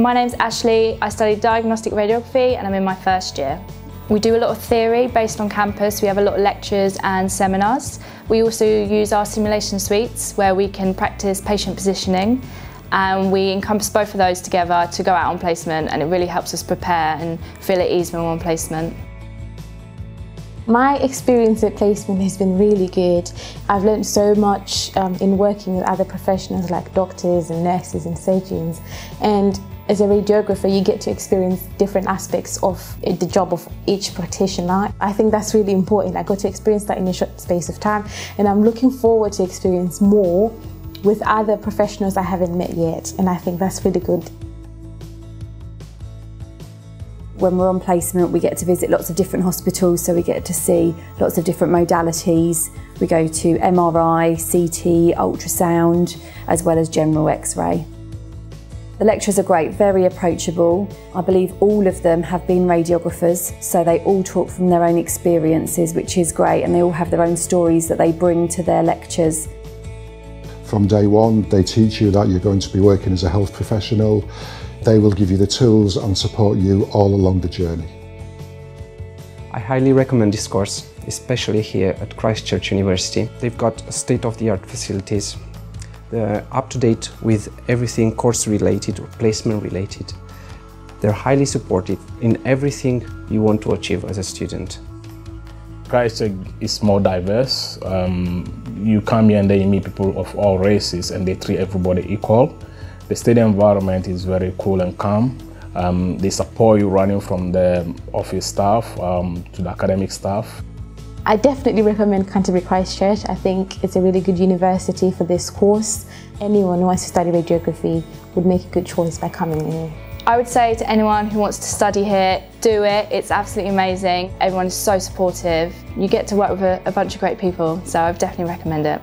My name's Ashley, I studied diagnostic radiography and I'm in my first year. We do a lot of theory based on campus, we have a lot of lectures and seminars. We also use our simulation suites where we can practice patient positioning and we encompass both of those together to go out on placement and it really helps us prepare and feel at ease when we're on placement. My experience at placement has been really good. I've learned so much um, in working with other professionals like doctors and nurses and surgeons. And as a radiographer, you get to experience different aspects of the job of each practitioner. I think that's really important. I got to experience that in a short space of time, and I'm looking forward to experience more with other professionals I haven't met yet, and I think that's really good. When we're on placement, we get to visit lots of different hospitals, so we get to see lots of different modalities. We go to MRI, CT, ultrasound, as well as general X-ray. The lecturers are great, very approachable. I believe all of them have been radiographers, so they all talk from their own experiences, which is great, and they all have their own stories that they bring to their lectures. From day one, they teach you that you're going to be working as a health professional. They will give you the tools and support you all along the journey. I highly recommend this course, especially here at Christchurch University. They've got state-of-the-art facilities, they're up to date with everything course related or placement related. They're highly supportive in everything you want to achieve as a student. Christchurch is more diverse. Um, you come here and then you meet people of all races and they treat everybody equal. The study environment is very cool and calm. Um, they support you running from the office staff um, to the academic staff. I definitely recommend Canterbury Christ Church. I think it's a really good university for this course. Anyone who wants to study radiography would make a good choice by coming here. I would say to anyone who wants to study here, do it. It's absolutely amazing. Everyone is so supportive. You get to work with a, a bunch of great people, so I would definitely recommend it.